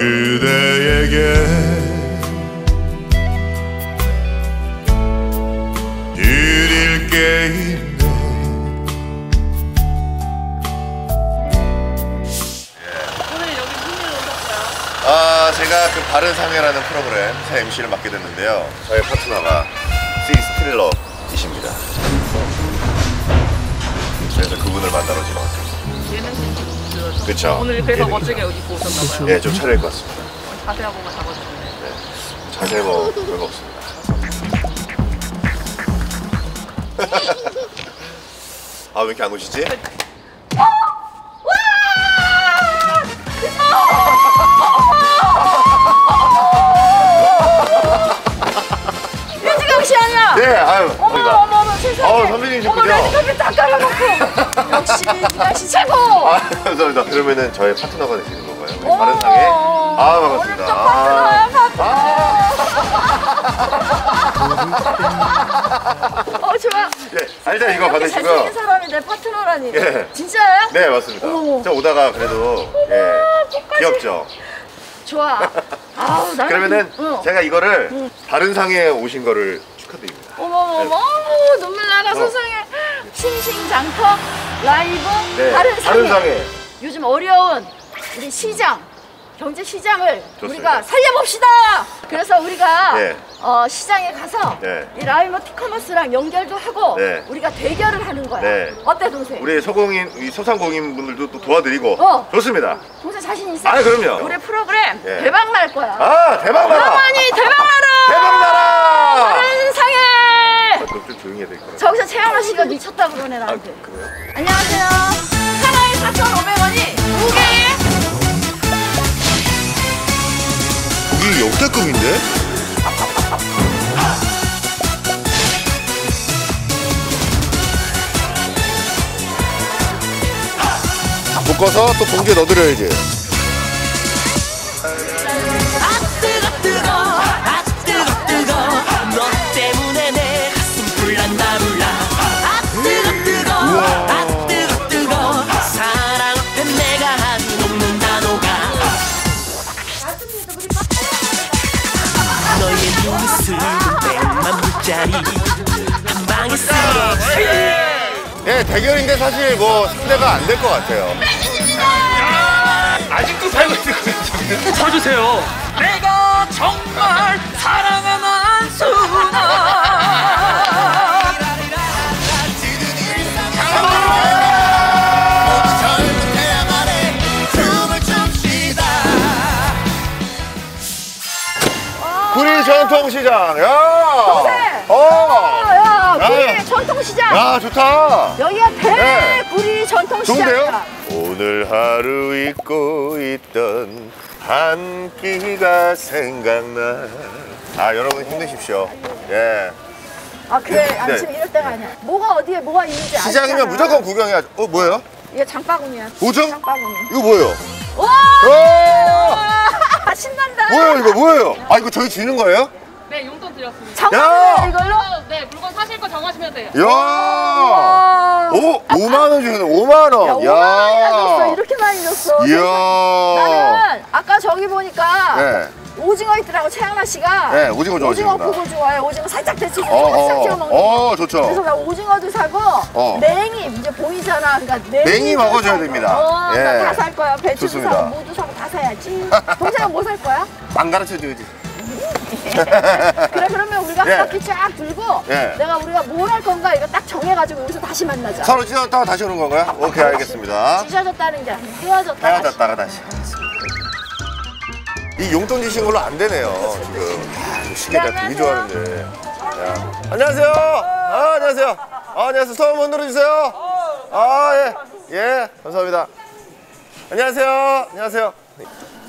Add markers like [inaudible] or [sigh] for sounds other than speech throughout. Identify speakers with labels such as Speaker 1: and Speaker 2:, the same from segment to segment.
Speaker 1: 그대에게 드릴 게 있나
Speaker 2: 오늘 여기 무슨 오셨어요?
Speaker 3: 아, 제가 그 바른 상해라는 프로그램 새 MC를 맡게 됐는데요. 저의 파트너가 그쵸.
Speaker 2: 오늘 그래서
Speaker 3: 예능이죠.
Speaker 2: 멋지게 입고 오셨나봐요
Speaker 3: 예, 좀 차려입고 왔습니다.
Speaker 2: 자세히 한 번만 잡아주세요
Speaker 3: 자세히 뭐 별거 없습니다. [laughs] 아, 왜 이렇게 안 오시지?
Speaker 4: 깔아놓고. 역시 윤지강 씨 최고.
Speaker 3: 아, 감사합니다. 그러면은 저의 파트너가 되시는 건가요?
Speaker 4: 어머,
Speaker 3: 바른 상해?
Speaker 4: 어머,
Speaker 3: 아, 반갑습니다.
Speaker 4: 또 파트너야 파트너. 어 좋아.
Speaker 3: 예, 아, 일단 이거
Speaker 4: 이렇게
Speaker 3: 받으시고요.
Speaker 4: 잘생긴 사람이 내 파트너라니.
Speaker 3: 예.
Speaker 4: 진짜야?
Speaker 3: 네, 맞습니다.
Speaker 4: 어머.
Speaker 3: 저 오다가 그래도 예,
Speaker 4: 꽃까지.
Speaker 3: 귀엽죠?
Speaker 4: 좋아. 아우 나는
Speaker 3: 그러면은
Speaker 4: 응.
Speaker 3: 제가 이거를 바른 상해 오신 거를 축하드립니다.
Speaker 4: 어머 어머 어머 눈물 나가
Speaker 3: 네. 어.
Speaker 4: 세상에 신신장터 라이브
Speaker 3: 네,
Speaker 4: 다른 상해.
Speaker 3: 바른 상해.
Speaker 4: 요즘 어려운 우리 시장 경제 시장을
Speaker 3: 좋습니다.
Speaker 4: 우리가 살려봅시다. 그래서 우리가
Speaker 3: 네.
Speaker 4: 어, 시장에 가서
Speaker 3: 네.
Speaker 4: 이 라이브 티커머스랑 연결도 하고
Speaker 3: 네.
Speaker 4: 우리가 대결을 하는 거야.
Speaker 3: 네.
Speaker 4: 어때 동생?
Speaker 3: 우리 소공인, 이 소상공인 분들도 또 도와드리고
Speaker 4: 어.
Speaker 3: 좋습니다.
Speaker 4: 동생 자신 있어?
Speaker 3: 아, 그럼요.
Speaker 4: 우리 프로그램
Speaker 3: 예.
Speaker 4: 대박 날 거야.
Speaker 3: 아, 대박 나라!
Speaker 4: 대박 나라.
Speaker 3: 대박 나라! 아, 좀 조용히 해야 될 것 같아요.
Speaker 4: 저기서 최양아 씨가 미쳤다 그러네
Speaker 3: 아,
Speaker 4: 나한테.
Speaker 3: 그래요?
Speaker 4: 안녕하세요. 하나에 4,500원이 두 개에
Speaker 3: 이게 역대급인데? 볶아서 또 봉지에 넣어드려야지.
Speaker 5: 방에
Speaker 3: 예, 대결인데 사실 뭐 상대가 안 될 것 같아요.
Speaker 6: 아직도 살고 있는 거예요. 쳐주세요. 내가 정말 사랑하는 한순아.
Speaker 3: 구리 전통시장, 야!
Speaker 4: 네.
Speaker 3: 어!
Speaker 4: 야, 구리
Speaker 3: 야.
Speaker 4: 전통시장.
Speaker 3: 야, 좋다!
Speaker 4: 여기가
Speaker 3: 네.
Speaker 4: 대구리 전통시장이야.
Speaker 3: 좋은데요? 오늘 하루 잊고 있던 한 끼가 생각나. 아, 여러분 힘내십시오. 예.
Speaker 4: 아 그래
Speaker 3: 네.
Speaker 4: 안심 이럴 때가 아니야. 뭐가 어디에 뭐가 있는지
Speaker 3: 시장이면. 무조건 구경해야죠. 어, 뭐예요?
Speaker 4: 이게 장바구니야.
Speaker 3: 오점?
Speaker 4: 장바구니.
Speaker 3: 이거 뭐예요?
Speaker 4: 와!
Speaker 3: 와! [laughs]
Speaker 4: 신난다.
Speaker 3: 뭐예요, 이거 뭐예요? 아, 이거 저희 주는 거예요?
Speaker 2: 네 용돈 드렸습니다
Speaker 4: 장바구니야 이걸로?
Speaker 2: 네 물건 사실 거 정하시면 돼요
Speaker 3: 야!
Speaker 4: 와.
Speaker 3: 오, 5만 원 주시네, 5만 원.
Speaker 4: 야, 5만 원이나 줬어. 이렇게 많이 줬어.
Speaker 3: 이야.
Speaker 4: 나는 아까 저기 보니까
Speaker 3: 네.
Speaker 4: 오징어 있더라고 최양아 씨가.
Speaker 3: 네, 오징어
Speaker 4: 오징어
Speaker 3: 좋아하시는구나.
Speaker 4: 푸고 좋아해. 오징어 살짝 데치고
Speaker 3: 어,
Speaker 4: 살짝 찍어
Speaker 3: 어,
Speaker 4: 먹는 거.
Speaker 3: 어, 좋죠.
Speaker 4: 그래서 나 오징어도 사고
Speaker 3: 어.
Speaker 4: 냉이 이제 보이잖아. 그러니까 냉이
Speaker 3: 냉이 먹어줘야 됩니다.
Speaker 4: 어,
Speaker 3: 예.
Speaker 4: 나다살 거야. 배추도
Speaker 3: 좋습니다.
Speaker 4: 사고 무도 사고 다 사야지. 동생은 뭐 살 거야?
Speaker 3: 안 가르쳐 줘야지. [laughs]
Speaker 4: 그래 그러면 우리가
Speaker 3: 예.
Speaker 4: 한 바퀴 쫙 돌고
Speaker 3: 예.
Speaker 4: 내가 우리가 뭘 할 건가 이거 딱 정해가지고 여기서 다시 만나자.
Speaker 3: 서로 찢었다가 다시 오는 건가요? 오케이, 알겠습니다.
Speaker 4: 찢어졌다는 게 아니라 헤어졌다.
Speaker 3: 헤어졌다가 다시. 이 용돈 주신 걸로 안 되네요, 지금. 아, 시계 내가 되게. 좋아하는데. 야. 안녕하세요. 아, 안녕하세요. 아, 안녕하세요. 손 한번 들어 주세요. 아, 예. 예, 감사합니다. 안녕하세요. 안녕하세요.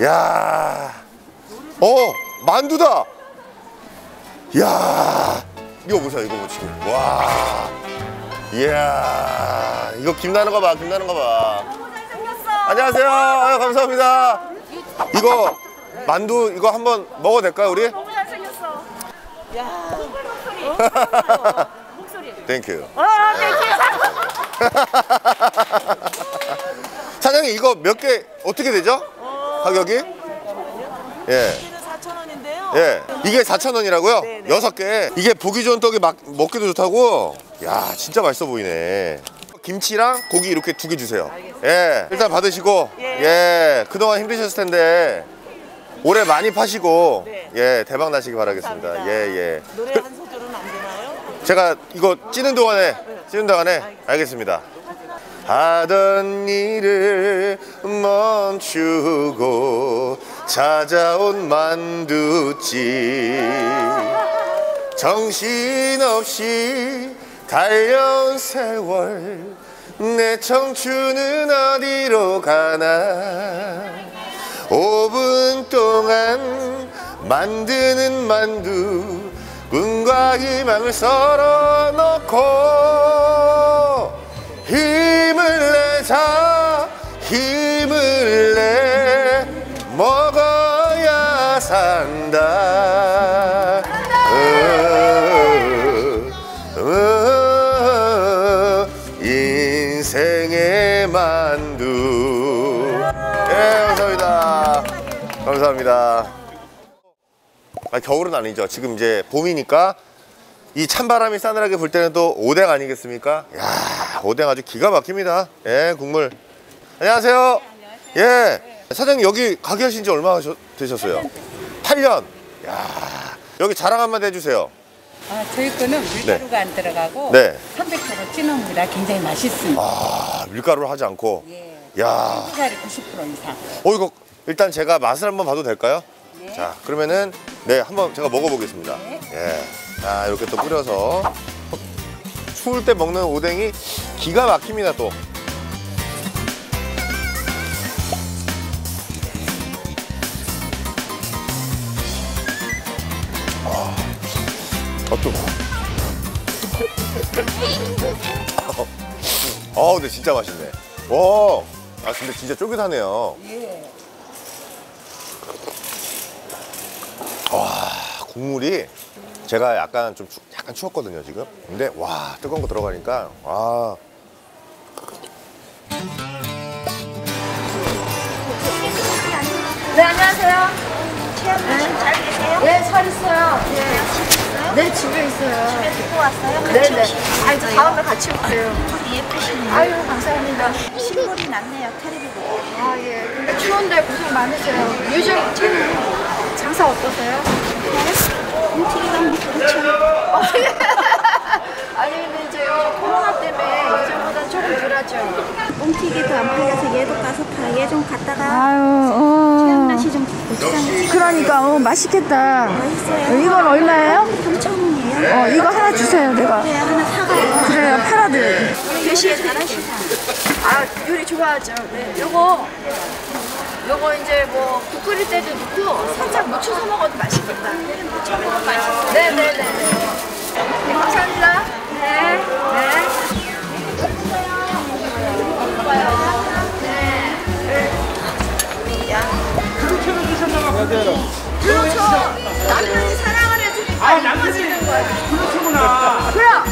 Speaker 3: 야 어, 만두다. 야 이거 보세요, 이거 지금. 와. 이야, 이거 김나는 거 봐, 김나는 거 봐. 안녕하세요. 아유, 감사합니다. 이거 만두 이거 한번 먹어도 될까요, 우리?
Speaker 4: 너무 잘생겼어. 목소리.
Speaker 3: Thank you.
Speaker 4: 어, thank you.
Speaker 3: 사장님 이거 몇 개 어떻게 되죠? 가격이? 예.
Speaker 7: 4,000원인데요.
Speaker 3: 예. 이게 4,000원이라고요?
Speaker 7: 네네.
Speaker 3: 여섯 개. 이게 보기 좋은 떡이 막 먹기도 좋다고? 야, 진짜 맛있어 보이네. 김치랑 고기 이렇게 두 개 주세요. 예. 일단 받으시고,
Speaker 7: 예.
Speaker 3: 예. 그동안 힘드셨을 텐데, 올해 많이 파시고,
Speaker 7: 네.
Speaker 3: 예. 대박 나시기 바라겠습니다. 예, 예.
Speaker 7: 노래 한 소절은 안 되나요?
Speaker 3: 제가 이거 찌는 동안에, 찌는 동안에, 알겠습니다. 하던 일을 멈추고 찾아온 만두집. 정신없이 달려온 세월 내 청춘은 어디로 가나. 5분 동안 만드는 만두 꿈과 희망을 썰어 놓고 힘을 내자 내 먹어야 산다 으, 으, 인생의 만두 예 감사합니다 감사합니다 아, 겨울은 아니죠 지금 이제 봄이니까 이 찬바람이 싸늘하게 불 때는 또 오뎅 아니겠습니까? 야, 오뎅 아주 기가 막힙니다. 예, 국물. 안녕하세요. 예. 사장님 여기 가게 하신 지 얼마 하셨- 되셨어요? 8년. 야. 여기 자랑 한마디 해주세요.
Speaker 8: 아, 저희 거는 밀가루가 안 들어가고
Speaker 3: 네.
Speaker 8: 300도로 찌놉니다. 굉장히 맛있습니다.
Speaker 3: 아, 밀가루를 하지 않고.
Speaker 8: 예.
Speaker 3: 야.
Speaker 8: 쌀이 90% 이상.
Speaker 3: 어, 이거 일단 제가 맛을 한번 봐도 될까요? 자, 그러면은 네, 한번 제가 먹어보겠습니다. 예. 자, 이렇게 또 뿌려서 추울 때 먹는 오뎅이 기가 막힙니다 또. 어, 또. 어, 근데 진짜 맛있네. 와, 아 근데 진짜 쫄깃하네요. 와, 국물이 제가 약간 좀 추, 약간 추웠거든요 지금. 근데 와 뜨거운 거 들어가니까 와.
Speaker 4: 네, 안녕하세요. 네, 잘 계세요? 네, 잘 있어요. 네. 네, 집에 있어요. 집에 두고 왔어요? 네, 네. 아, 이제 다음에 같이 올게요. 예쁘시네요. 아유, 감사합니다.
Speaker 9: 신물이 났네요 텔레비전
Speaker 4: 아, 예. 근데 추운데 고생 많으세요. 요즘 장사 어떠세요?
Speaker 9: 튀기가 뭐 그렇죠
Speaker 4: 아니, 근데 이제 요즘 코로나 때문에 예전보다 조금 덜하죠.
Speaker 9: 꽁튀기도 안 팔려서 얘도 가서 파. 얘좀 갔다가
Speaker 4: 아유, 어.
Speaker 9: 최영란씨 좀 고추장
Speaker 4: 그러니까, 어, 맛있겠다.
Speaker 9: 맛있어요
Speaker 4: 이건 얼마예요?
Speaker 9: 3,000원이에요
Speaker 4: 어, 이거 하나 주세요, 내가.
Speaker 9: 네 하나 사가요
Speaker 4: 그래요, 팔아드.
Speaker 9: 교시에 잘하시다
Speaker 4: 아, 요리 좋아하죠. 네. 요거, 요거 이제 뭐, 국 끓일 때도 넣고, 살짝 묻혀서 먹어도 맛있겠다. 묻혀 먹어도 맛있어요. 네네 네. 네, 감사합니다. 네. 네. 그렇죠. 남편이 사랑을 해주니까 아, 남편이 그렇구나. 그럼.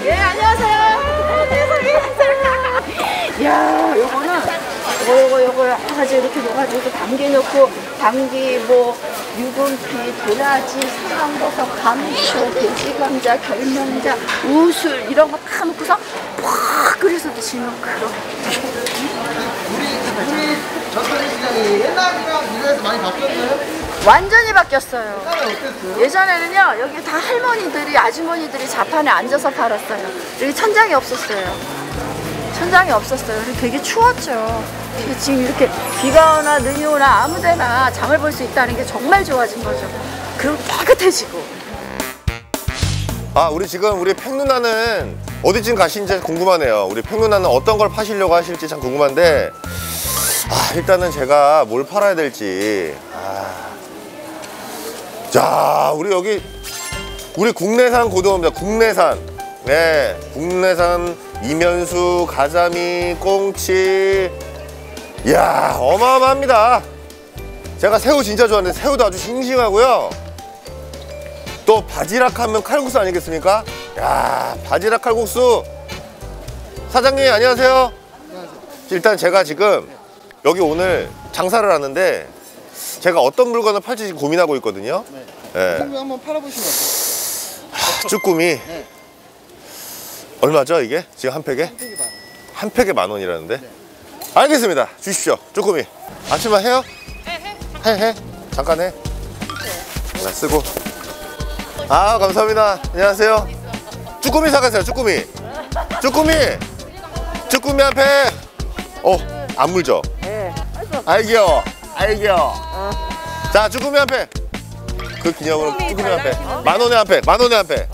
Speaker 4: 예, 예, 안녕하세요. 야, 요거는 요거 요거 가지 이렇게 넣어가지고 당귀 넣고 당귀 뭐 유분피, 도라지, 상황버섯, 감초, 돼지감자, 결명자, 우술 이런 거 다 넣고서 팍 끓여서 드시면 그런 완전히 바뀌었어요. 예전에는요, 여기 다 할머니들이, 아주머니들이 자판에 앉아서 팔았어요. 여기 천장이 없었어요. 천장이 없었어요. 그리고 되게 추웠죠. 지금 이렇게 비가 오나 눈이 오나 아무 데나 장을 볼 수 있다는 게 정말 좋아진 거죠. 그리고 깨끗해지고.
Speaker 3: 아 우리 지금 우리 팽 누나는 어디쯤 가신지 궁금하네요. 우리 팽 누나는 어떤 걸 파시려고 하실지 참 궁금한데 아 일단은 제가 뭘 팔아야 될지. 아. 자 우리 여기 우리 국내산 고등어입니다. 국내산. 네, 국내산 이면수, 가자미, 꽁치. 이야 어마어마합니다. 제가 새우 진짜 좋아하는데 새우도 아주 싱싱하고요. 또또 바지락 하면 칼국수 아니겠습니까? 야 바지락 칼국수 사장님 안녕하세요. 일단 제가 지금 여기 오늘 장사를 하는데 제가 어떤 물건을 팔지 지금 고민하고 있거든요. 예.
Speaker 10: 한번 팔아보시면 어때요?
Speaker 3: 쭈꾸미 얼마죠 이게 지금 한 팩에? 한 팩에 만 원이라는데? 알겠습니다. 주십시오. 쭈꾸미. 아침만 해요? 해, 해. 잠깐 해. 나 쓰고. 아, 감사합니다. 안녕하세요. 쭈꾸미 사가세요, 쭈꾸미. 쭈꾸미! 쭈꾸미 한 팩! 어, 안 물죠? 네. 알게요. 알게요. 자, 쭈꾸미 한 팩. 그 기념으로 쭈꾸미 한 팩. 만 원에 한 팩, 만 원에 한 팩.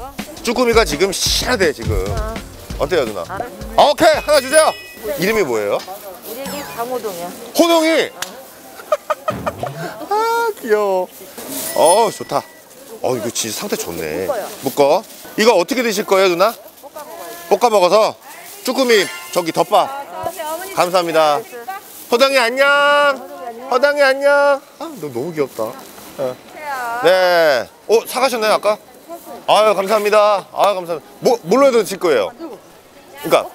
Speaker 3: 쭈꾸미가 지금 실하대, 지금. 어때요, 누나? 오케이, 하나 주세요. 이름이 뭐예요?
Speaker 7: 강호동이야.
Speaker 3: 호동이. 아 귀여워. 어 좋다. 어 이거 진짜 상태 좋네. 묶어. 이거 어떻게 드실 거예요 누나? 볶아 먹어서 쭈꾸미 저기 덮밥. 감사합니다. 호동이 안녕. 호동이 안녕. 아 너 너무 귀엽다. 어. 네. 어 사가셨나요 아까? 아유 감사합니다. 아유 감사합니다. 뭐 뭘로 드실 거예요? 그러니까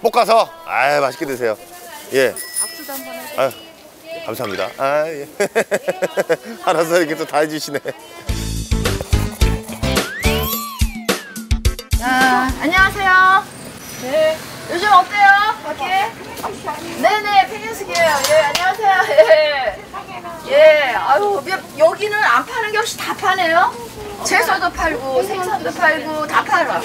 Speaker 3: 볶아서. 아유 맛있게 드세요. 예. 아유, 감사합니다. 아, 예. [laughs] 알아서 이렇게 또 다 해주시네.
Speaker 4: 자, 안녕하세요. 네. 요즘 어때요? 밖에? 네네, 팽현숙이에요. 예, 안녕하세요. 예. 예, 아유, 몇- 여기는 안 파는 게 없이 다 파네요. 채소도 팔고, 생선도 팔고, 다 팔아.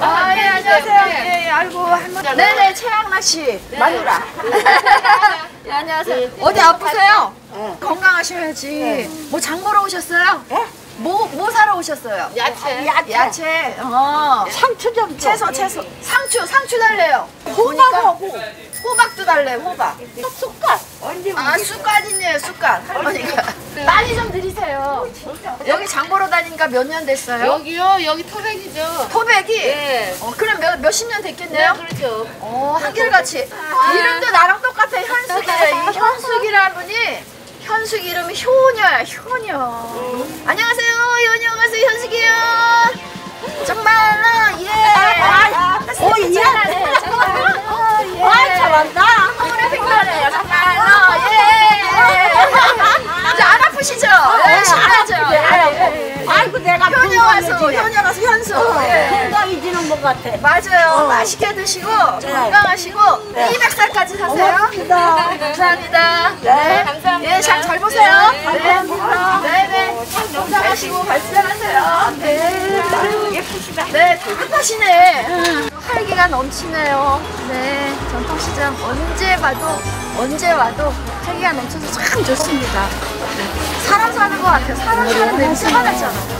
Speaker 4: 아, 예, 안녕하세요. 예, 예, 아이고, 할머니. 네네, 최양락 씨. 마누라. [laughs] 예, 안녕하세요. 어디 아프세요? 건강하셔야지. 뭐 장 보러 오셨어요? 뭐, 뭐 사러 오셨어요? 야채. 야채. 야채. 어. 상추 좀 채소, 채소. 상추, 상추 달래요. 호박하고. 호박도 달래, 호박. 쑥갓. 아, 쑥갓 있네요, 쑥갓. 할머니가. 많이 좀 드리세요. 여기 장 보러 다니니까 몇 년 됐어요?
Speaker 2: 여기요? 여기 토백이죠?
Speaker 4: 토백이?
Speaker 2: 예.
Speaker 4: 어, 그럼 몇, 몇십 년 됐겠네요?
Speaker 2: 그렇죠.
Speaker 4: 어, 한결같이. 이름도 나랑 똑같아, 현숙이래. 이 [laughs] 현숙이라는 분이 현숙 이름이 효녀야, 효녀. 안녕하세요, 효녀 가수 현숙이요. 정말로, 예. 오, 정말로, 예. 아, 잘한다. 오래 핑크하네요, 정말로, 예. 이제 안 아프시죠? 예. 예.
Speaker 8: 아이고 내가
Speaker 4: 효녀 가수, 효녀 가수 현숙. 예.
Speaker 8: 건강해지는 것 같아.
Speaker 4: 맞아요. 맛있게 드시고 건강하시고 200살까지 사세요. [laughs] 감사합니다. 네, 감사합니다. 예, 잘, 잘 보세요. 감사합니다. 네, 네. 건강하시고 발전하세요. 네. 예쁘시다. 네, 다급하시네. 활기가 넘치네요. 네, 전통시장 언제 봐도 언제 와도 활기가 넘쳐서 참 좋습니다. 네. 사람 사는 것 같아요. 사람 사는 냄새가 나잖아요.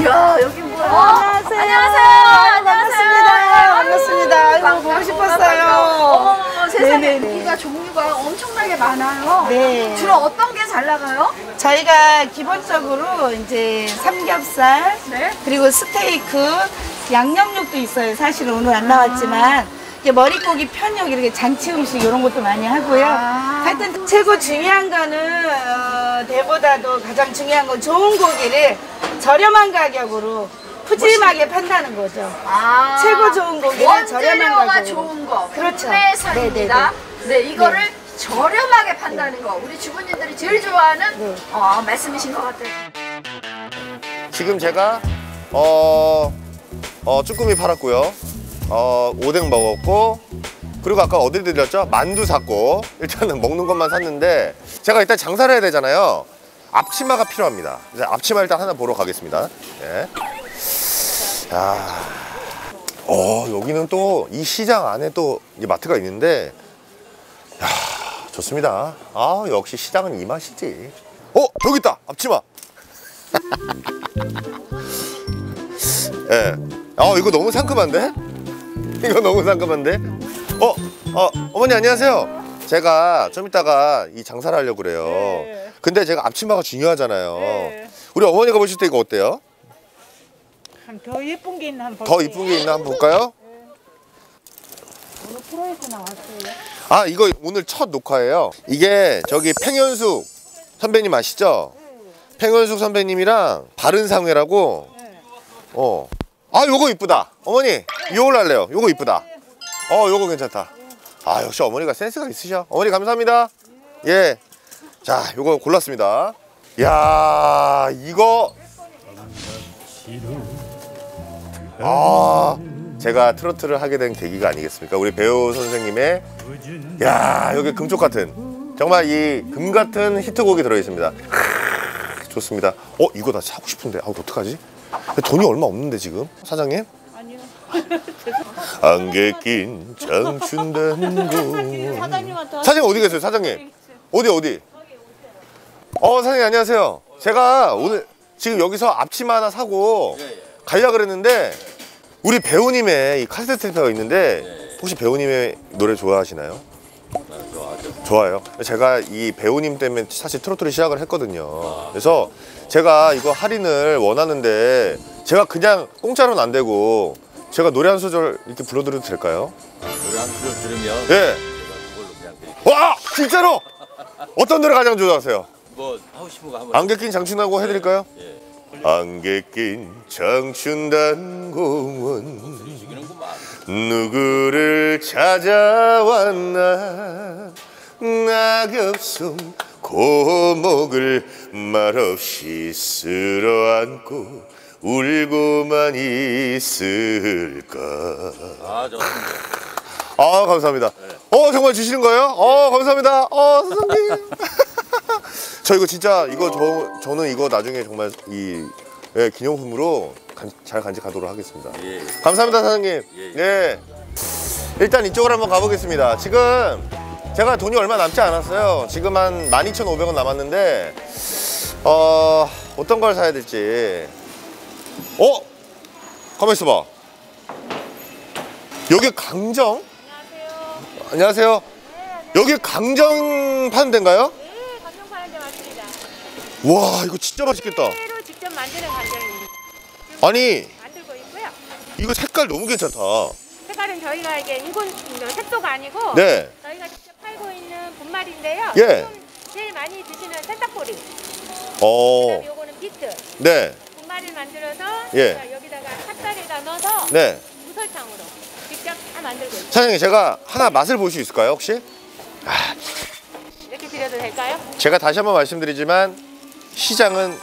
Speaker 4: 이야, 여기 뭐야? 안녕하세요. 안녕하세요. 반갑습니다.
Speaker 7: 반갑습니다. 아이고, 보고 싶었어요.
Speaker 4: 어머, 세상에
Speaker 7: 네네네.
Speaker 4: 고기가 종류가 엄청나게 많아요.
Speaker 7: 네.
Speaker 4: 주로 어떤 게 잘 나가요?
Speaker 7: 저희가 기본적으로 이제 삼겹살,
Speaker 4: 네.
Speaker 7: 그리고 스테이크, 양념육도 있어요. 사실은 오늘 안 나왔지만. 이제 머릿고기, 편육, 이렇게 잔치 음식 이런 것도 많이 하고요.
Speaker 4: 아.
Speaker 7: 하여튼 최고 중요한 거는, 어, 대보다도 가장 중요한 건 좋은 고기를 저렴한 가격으로 푸짐하게 판다는 거죠.
Speaker 4: 아,
Speaker 7: 최고 좋은 고기는 저렴한 가격으로.
Speaker 4: 좋은 거.
Speaker 7: 그렇죠.
Speaker 4: 국내산입니다. 네, 이거를 저렴하게 판다는 거. 우리 주부님들이 제일 좋아하는
Speaker 7: 네.
Speaker 4: 어, 말씀이신 것 같아요.
Speaker 3: 지금 제가 어, 어 쭈꾸미 팔았고요. 어 오뎅 먹었고 그리고 아까 어디 드렸죠? 만두 샀고 일단은 먹는 것만 샀는데 제가 일단 장사를 해야 되잖아요. 앞치마가 필요합니다. 이제 앞치마 일단 하나 보러 가겠습니다. 예. 야, 어 여기는 또 이 시장 안에 또이 마트가 있는데, 야 좋습니다. 아 역시 시장은 이 맛이지. 어 여기 있다 앞치마. [laughs] 예. 아 이거 너무 상큼한데? 이거 너무 상큼한데? 어, 어, 어머니 안녕하세요. 제가 좀 이따가 이 장사를 하려고 그래요. 근데 제가 앞치마가 중요하잖아요. 우리 어머니가 보실 때 이거 어때요?
Speaker 8: 더 예쁜 게 있나 한번
Speaker 3: 더 이쁜 게 있나 한번 볼까요? 아 이거 오늘 첫 녹화예요. 이게 저기 팽현숙 선배님 아시죠? 팽현숙 선배님이랑 바른상회라고. 어. 아 요거 이쁘다. 어머니 요걸 할래요. 요거 이쁘다. 어 요거 괜찮다. 아 역시 어머니가 센스가 있으셔. 어머니 감사합니다. 예. 자 요거 골랐습니다. 야 이거. 아 제가 트로트를 하게 된 계기가 아니겠습니까? 우리 배우 선생님의 야 여기 금쪽 같은 정말 이 금 같은 히트곡이 들어 있습니다. 좋습니다. 어 이거 나 사고 싶은데 아 어떡하지? 돈이 얼마 없는데 지금 사장님?
Speaker 8: 아니요. [laughs]
Speaker 3: 안개 낀 장춘단고
Speaker 8: 사장님한테
Speaker 3: 사장님 어디 계세요 사장님? 어디 어디? 어 사장님 안녕하세요. 제가 오늘 지금 여기서 앞치마 하나 사고 가려고 그랬는데 우리 배우님의 이 카세트 테이프가 있는데 혹시 배우님의 노래 좋아하시나요? 좋아요. 제가 이 배우님 때문에 사실 트로트를 시작을 했거든요. 그래서 제가 이거 할인을 원하는데 제가 그냥 공짜로는 안 되고 제가 노래 한 소절 이렇게 불러드려도 될까요?
Speaker 11: 노래 한 소절 들으면
Speaker 3: 예.
Speaker 11: 드릴게요.
Speaker 3: 와 진짜로 어떤 노래 가장 좋아하세요?
Speaker 11: 뭐 하고 싶은 거 한번
Speaker 3: 안개 낀 장춘하고 해드릴까요?
Speaker 11: 예.
Speaker 3: 안개 낀 장춘단 공원
Speaker 11: 즐기는구만.
Speaker 3: 누구를 찾아왔나 낙엽송 고목을 말없이 쓸어안고 울고만 있을까
Speaker 11: 아 좋습니다.
Speaker 3: 아 감사합니다 어 정말 주시는 거예요? 어 감사합니다 어 선생님 [laughs] 저 이거 진짜 이거 저, 저는 이거 나중에 정말 이 예, 기념품으로 간- 잘 간직하도록 하겠습니다
Speaker 11: 예.
Speaker 3: 감사합니다 사장님
Speaker 11: 예,
Speaker 3: 예. 일단 이쪽으로 한번 가보겠습니다 지금 제가 돈이 얼마 남지 않았어요 지금 한 12,500원 남았는데 어 어떤 걸 사야 될지 어? 가만 있어봐 여기 강정? 안녕하세요 여기 강정 파는 데인가요?
Speaker 12: 네, 간장 파는 데 맞습니다.
Speaker 3: 와 이거 진짜 맛있겠다
Speaker 12: 새로 직접 만드는 간장입니다.
Speaker 3: 아니
Speaker 12: 만들고 있고요.
Speaker 3: 이거 색깔 너무 괜찮다
Speaker 12: 색깔은 저희가 이게 인공 색소가 아니고
Speaker 3: 네.
Speaker 12: 저희가 직접 있는 분말인데요.
Speaker 3: 예.
Speaker 12: 제일 많이 드시는 세탁보리.
Speaker 3: 어,
Speaker 12: 요거는 비트.
Speaker 3: 네,
Speaker 12: 분말을 만들어서
Speaker 3: 예.
Speaker 12: 여기다가 찹쌀에다 넣어서
Speaker 3: 네.
Speaker 12: 무설탕으로 직접 다 만들고 있어요.
Speaker 3: 사장님 제가 하나 맛을 볼 수 있을까요 혹시?
Speaker 12: 이렇게 드려도 될까요?
Speaker 3: 제가 다시 한번 말씀드리지만 시장은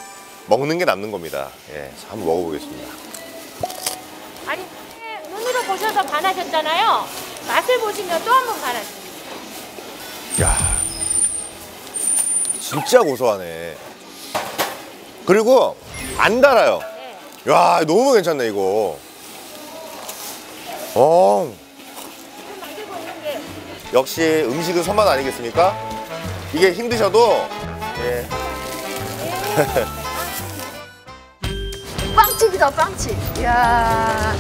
Speaker 3: 먹는 게 남는 겁니다. 예, 자, 한번 먹어보겠습니다.
Speaker 12: 아니 눈으로 보셔서 반하셨잖아요. 맛을 보시면 또 한 번 반하세요.
Speaker 3: 야, 진짜 고소하네. 그리고 안 달아요.
Speaker 12: 네.
Speaker 3: 야, 너무 괜찮네 이거. 어,
Speaker 12: 지금
Speaker 3: 역시 음식은 손맛 아니겠습니까? 이게 힘드셔도 예. [laughs]
Speaker 4: 빵집이다 빵집. 이야.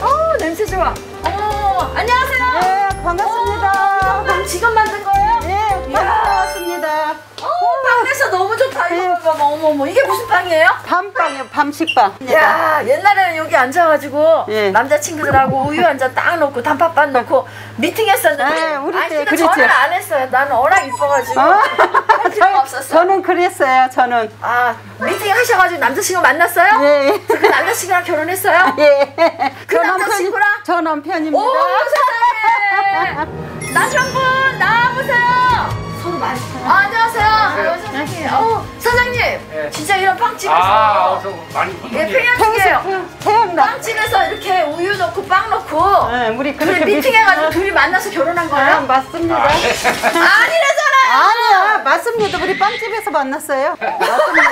Speaker 4: 어 냄새 좋아. 어머 안녕하세요.
Speaker 7: 네, 반갑습니다.
Speaker 4: 어, 빵 직접 만든 이야.
Speaker 7: 반갑습니다.
Speaker 4: 어, 빵 냄새 너무 좋다. 이거 봐봐. 어머 어머 이게 무슨 빵이에요?
Speaker 7: 밤빵이요, 밤식빵.
Speaker 4: 야 옛날에는 여기 앉아가지고
Speaker 7: 예.
Speaker 4: 남자친구들하고 우유 한 잔 딱 넣고 단팥빵 넣고 미팅했었는데
Speaker 7: 네, 우리 때
Speaker 4: 아직은
Speaker 7: 그랬죠.
Speaker 4: 저는 안 했어요. 나는 워낙 이뻐가지고
Speaker 7: 아,
Speaker 4: 없었어.
Speaker 7: 저는 그랬어요, 저는.
Speaker 4: 아 미팅 하셔가지고 남자친구 만났어요?
Speaker 7: 예, 예.
Speaker 4: 그 남자친구랑 결혼했어요?
Speaker 7: 예.
Speaker 4: 그 남자친구랑?
Speaker 7: 저 남편입니다.
Speaker 4: 오 세상에 남편분 나와보세요. 아, 안녕하세요. 어, 사장님. 어, 사장님. 진짜 이런 빵집에서
Speaker 6: 아, 어서 많이
Speaker 4: 예, 평양식이에요.
Speaker 7: 태양나.
Speaker 4: 빵집에서 이렇게 우유 넣고 빵 넣고
Speaker 7: 네, 우리
Speaker 4: 둘이
Speaker 7: 그렇게
Speaker 4: 미팅해가지고 둘이 만나서 결혼한
Speaker 7: 아,
Speaker 4: 거예요?
Speaker 7: 맞습니다.
Speaker 4: 아니래잖아요.
Speaker 7: 아니야, 맞습니다. 우리 빵집에서 만났어요. 맞습니다.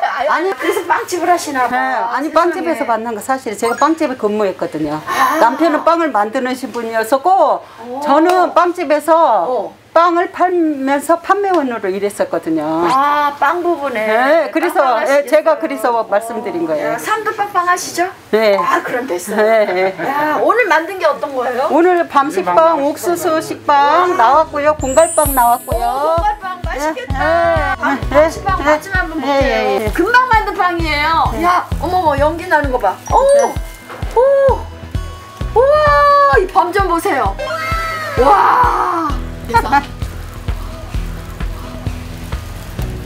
Speaker 7: [laughs]
Speaker 4: 아니 그래서 빵집을 하시나 봐.
Speaker 7: 네, 아니 빵집에서 만난 거 사실 제가 빵집에 근무했거든요. 남편은 빵을 만드는 분이었었고 저는 빵집에서
Speaker 4: 어.
Speaker 7: 빵을 팔면서 판매원으로 일했었거든요.
Speaker 4: 아, 빵 부분에.
Speaker 7: 네, 그래서 예, 제가. 그래서 말씀드린 거예요.
Speaker 4: 야, 삼도 빵빵 하시죠?
Speaker 7: 네.
Speaker 4: 아, 그럼 됐어요.
Speaker 7: 네, 네.
Speaker 4: 야, 오늘 만든 게 어떤 거예요?
Speaker 7: 오늘 밤식빵, 옥수수 식빵 나왔고요. 공갈빵 나왔고요.
Speaker 4: 콩갈빵 맛있겠다.
Speaker 7: 네,
Speaker 4: 밥-
Speaker 7: 네,
Speaker 4: 밥식빵
Speaker 7: 네.
Speaker 4: 맛좀 한번
Speaker 7: 네,
Speaker 4: 볼게요. 금방 만든 빵이에요. 야, 어머머 연기 나는 거 봐. 오, 오, 우와, 이범좀 보세요. 와. [laughs]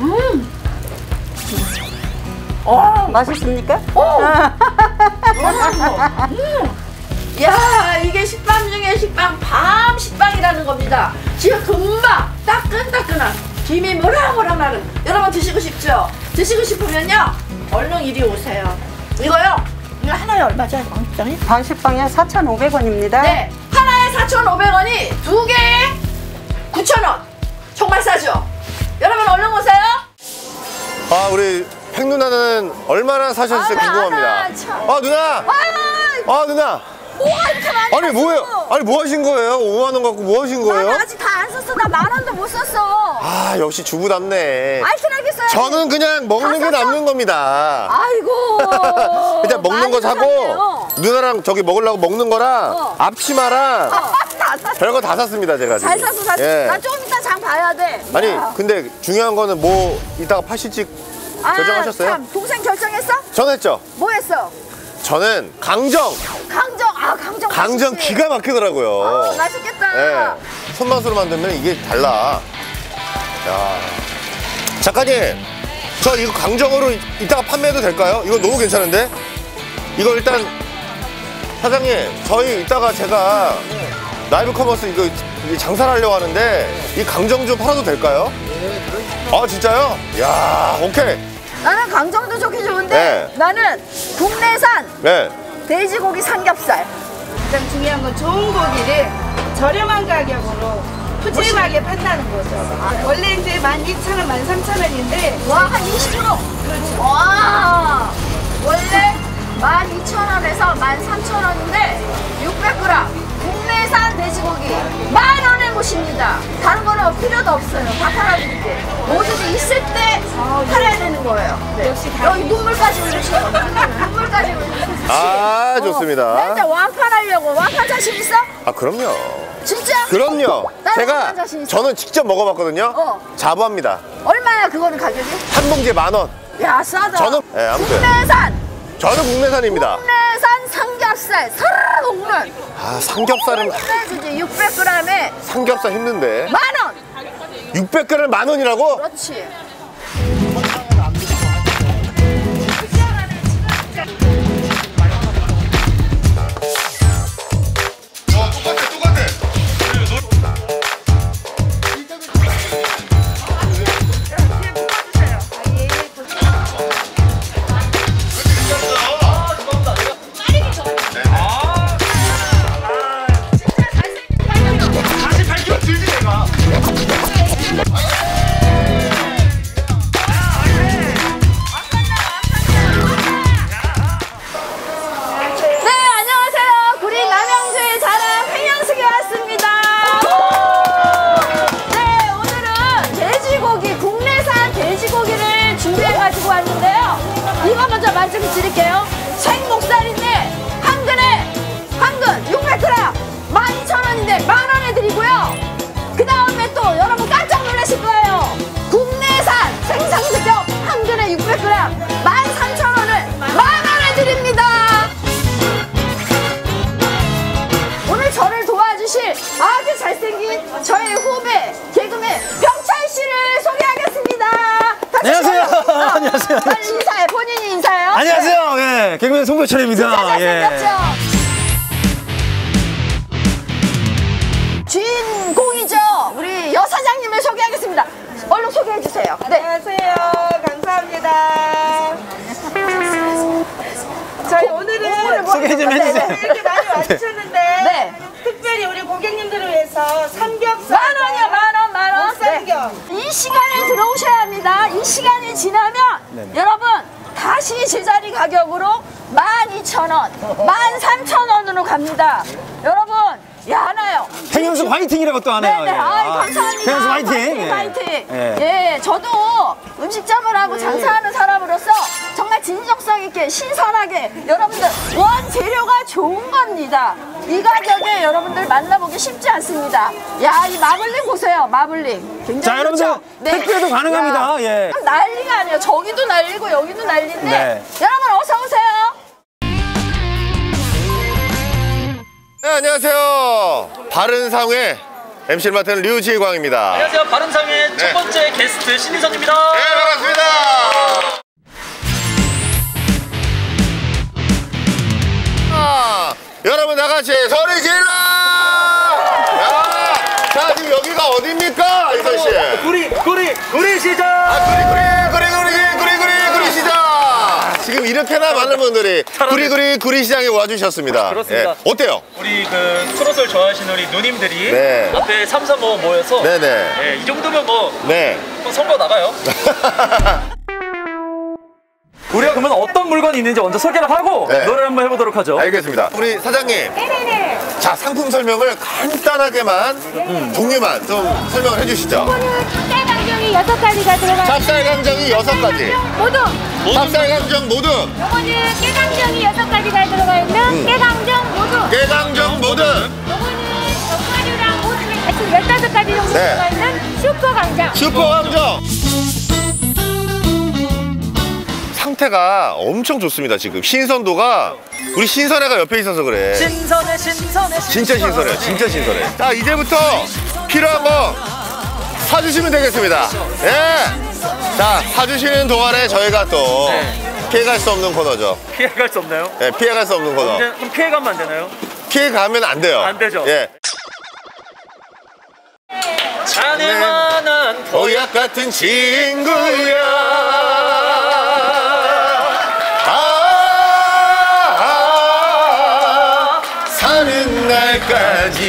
Speaker 4: 음. 어,
Speaker 8: 맛있습니까?
Speaker 4: 음. [laughs] 야 이게 식빵 중에 식빵 밤 식빵이라는 겁니다. 지금 금방 따끈따끈한 김이 모락모락 나는 여러분 드시고 싶죠? 드시고 싶으면요 얼른 이리 오세요. 이거요 이거 하나에 얼마죠 빵식빵이?
Speaker 8: 반식빵이 4,500원입니다.
Speaker 4: 네 하나에 4,500원이 두 개에 9,000원 정말 싸죠? 여러분 얼른 오세요.
Speaker 3: 아 우리 팽 누나는 얼마나 사셨을지
Speaker 4: 아, 나,
Speaker 3: 궁금합니다.
Speaker 4: 나 참.
Speaker 3: 아 누나. 아 누나.
Speaker 4: 뭐가 이렇게 많이
Speaker 3: 아니 뭐예요? 아니 뭐 하신 거예요? 5만 원 갖고 뭐 하신 거예요?
Speaker 4: 나 아직 다 안 썼어. 나 만 원도 못 썼어.
Speaker 3: 아 역시 주부답네.
Speaker 4: 알뜰하게 써야지.
Speaker 3: 저는 그냥 먹는 게? 남는 겁니다.
Speaker 4: 아이고. [laughs]
Speaker 3: 그냥 먹는 거 사고. 누나랑 저기 먹으려고 먹는 거랑
Speaker 4: 어.
Speaker 3: 앞치마랑
Speaker 4: 다 샀어.
Speaker 3: 별거 다 샀습니다 제가 지금.
Speaker 4: 잘 샀어, 샀어.
Speaker 3: 예.
Speaker 4: 나 조금 이따 장 봐야 돼.
Speaker 3: 아니
Speaker 4: 야.
Speaker 3: 근데 중요한 거는 뭐 이따가 파실지
Speaker 4: 아,
Speaker 3: 결정하셨어요?
Speaker 4: 참, 동생 결정했어?
Speaker 3: 전 했죠.
Speaker 4: 뭐 했어?
Speaker 3: 저는 강정.
Speaker 4: 강정. 아, 강정.
Speaker 3: 강정
Speaker 4: 맛있지?
Speaker 3: 기가 막히더라고요.
Speaker 4: 아, 맛있겠다.
Speaker 3: 예. 손맛으로 만들면 이게 달라. 야. 작가님, 저 이거 강정으로 이- 이따가 판매해도 될까요? 이거 너무 괜찮은데? 이거 일단 사장님, 저희 이따가 제가 라이브 커머스 이거 이 장사를 하려고 하는데 이 강정 좀 팔아도 될까요? 아 진짜요? 야, 오케이.
Speaker 4: 나는 강정도 좋긴 좋은데
Speaker 3: 네.
Speaker 4: 나는 국내산
Speaker 3: 네.
Speaker 4: 돼지고기 삼겹살.
Speaker 7: 가장 중요한 건 좋은 고기를 저렴한 가격으로 푸짐하게 판다는 거죠. 원래 이제 12,000원, 13,000원인데
Speaker 4: 와, 한 20%. 와, 원래 12,000원에서 13,000원인데 600g 국내산 돼지고기 만 원에 모십니다. 다른 거는 필요도 없어요. 다 팔아드릴게. 모두들 있을 때 팔아야 되는 거예요. 네. 여기 눈물까지 흘리셔요. 눈물까지 흘리셔요.
Speaker 3: 아,
Speaker 4: 나
Speaker 3: 좋습니다.
Speaker 4: 일단 왕판 하려고. 왕판 자신 있어?
Speaker 3: 아, 그럼요.
Speaker 4: 진짜?
Speaker 3: 그럼요. 제가. 저는 직접 먹어봤거든요.
Speaker 4: 어.
Speaker 3: 자부합니다.
Speaker 4: 얼마야 그거는 가격이?
Speaker 3: 한 봉지에 만 원.
Speaker 4: 야 싸다.
Speaker 3: 저는 예, 아무튼
Speaker 4: 국내산
Speaker 3: 저는 국내산입니다.
Speaker 4: 국내산 삼겹살 먹는
Speaker 3: 아 삼겹살은
Speaker 4: 그래야지 600g에
Speaker 3: 삼겹살 힘든데
Speaker 4: 만 원.
Speaker 3: 600g을 만 원이라고?
Speaker 4: 그렇지. 소개해 주세요. 네.
Speaker 7: 안녕하세요. 감사합니다. 저희 오늘은
Speaker 10: 소개 좀 해주세요.
Speaker 7: 이렇게 많이 와주셨는데
Speaker 4: 네.
Speaker 7: 특별히 우리 고객님들을 위해서 삼겹살
Speaker 4: 만 원이요, 만 원, 만 원.
Speaker 7: 목삼겹
Speaker 4: 이 시간에 들어오셔야 합니다. 이 시간이 지나면 여러분 다시 제자리 가격으로 12,000원, 13,000원으로 갑니다. 야, 하나요.
Speaker 10: 팽현숙 화이팅이라고 또 하네요.
Speaker 4: 네네,
Speaker 10: 예.
Speaker 4: 아, 감사합니다.
Speaker 10: 팽현숙 화이팅.
Speaker 4: 화이팅,
Speaker 10: 예.
Speaker 4: 화이팅.
Speaker 10: 예.
Speaker 4: 예, 저도 음식점을 하고 장사하는 사람으로서 정말 진정성 있게 신선하게 여러분들 원 재료가 좋은 겁니다. 이 가격에 여러분들 만나보기 쉽지 않습니다. 야, 이 마블링 보세요, 마블링. 굉장히
Speaker 10: 자, 여러분들
Speaker 4: 좋죠?
Speaker 10: 택배도 가능합니다.
Speaker 4: 야,
Speaker 10: 예.
Speaker 4: 난리가 아니에요. 저기도 난리고 여기도 난리인데
Speaker 10: 네.
Speaker 4: 여러분 어서 오세요.
Speaker 3: 네, 안녕하세요. 바른상회 MC를 맡은 류지광입니다.
Speaker 6: 안녕하세요.
Speaker 3: 바른상회
Speaker 6: 첫 네. 번째 게스트 신희선입니다.
Speaker 3: 네, 반갑습니다. 아, 여러분 다 같이 소리 질러! 야! 자, 지금 여기가 어디입니까? 이선 씨.
Speaker 10: 구리, 구리, 구리 시장!
Speaker 3: 아, 구리, 구리! 이렇게나 많은 분들이 구리, 구리, 구리 시장에 와주셨습니다.
Speaker 6: 그렇습니다.
Speaker 3: 예. 어때요?
Speaker 6: 우리 그 트롯을 좋아하시는 우리 누님들이
Speaker 3: 네.
Speaker 6: 앞에 삼삼오오 모여서
Speaker 3: 네네.
Speaker 6: 네, 이 정도면 뭐
Speaker 3: 네.
Speaker 6: 선거 나가요. [laughs] 우리가 그러면 어떤 물건이 있는지 먼저 소개를 하고
Speaker 3: 네.
Speaker 6: 노래를 한번 해보도록 하죠.
Speaker 3: 알겠습니다. 우리 사장님.
Speaker 12: 네네네.
Speaker 3: 자, 상품 설명을 간단하게만, 종류만 좀 설명을 해주시죠.
Speaker 12: 쌀 강정이 여섯 가지가 들어가.
Speaker 3: 찹쌀 강정이 여섯 가지.
Speaker 12: 모두.
Speaker 3: 찹쌀 강정 모듬,
Speaker 12: 요거는 깨강정이 여섯 가지가 들어가 있는
Speaker 3: 음.
Speaker 12: 깨강정 모두.
Speaker 3: 깨강정 모듬,
Speaker 12: 요거는 젓가루랑 모듬이 같이 열다섯 가지 정도
Speaker 3: 네.
Speaker 12: 들어가 있는 슈퍼 강정.
Speaker 3: 슈퍼 강정. 상태가 엄청 좋습니다, 지금. 신선도가, 우리 신선해가 옆에 있어서 그래.
Speaker 6: 신선해 신선해
Speaker 3: 진짜 신선해요, 진짜 신선해. 자, 이제부터 필요한 거 사주시면 되겠습니다. 예. 자, 사주시는 동안에 저희가 또 피해갈 수 없는 코너죠.
Speaker 6: 피해갈 수 없나요?
Speaker 3: 예, 피해갈 수 없는 코너.
Speaker 6: 좀 피해가면 안 되나요?
Speaker 3: 피해가면 안 돼요.
Speaker 6: 안 되죠.
Speaker 3: 예.
Speaker 6: 자네만한
Speaker 3: 보약 같은 친구야. 날까지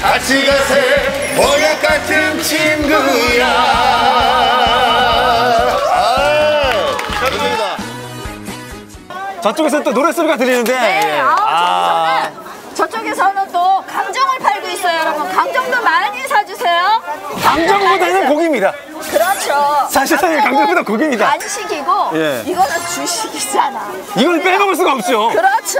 Speaker 3: 같이 가세 보약 같은 친구야. 아.
Speaker 10: 저쪽에서 또 노래 소리가 들리는데.
Speaker 4: 네,
Speaker 10: 예.
Speaker 4: 아우, 저쪽에서는, 저쪽에서는 또 강정을 팔고 있어요, 여러분. 강정도 많이 사주세요.
Speaker 10: 강정보다는 고기입니다.
Speaker 4: 그렇죠.
Speaker 10: 사실상 강정보다 고기입니다.
Speaker 4: 간식이고,
Speaker 10: 예.
Speaker 4: 이거는 주식이잖아.
Speaker 10: 이걸 빼먹을 수가 없죠.
Speaker 4: 그렇죠.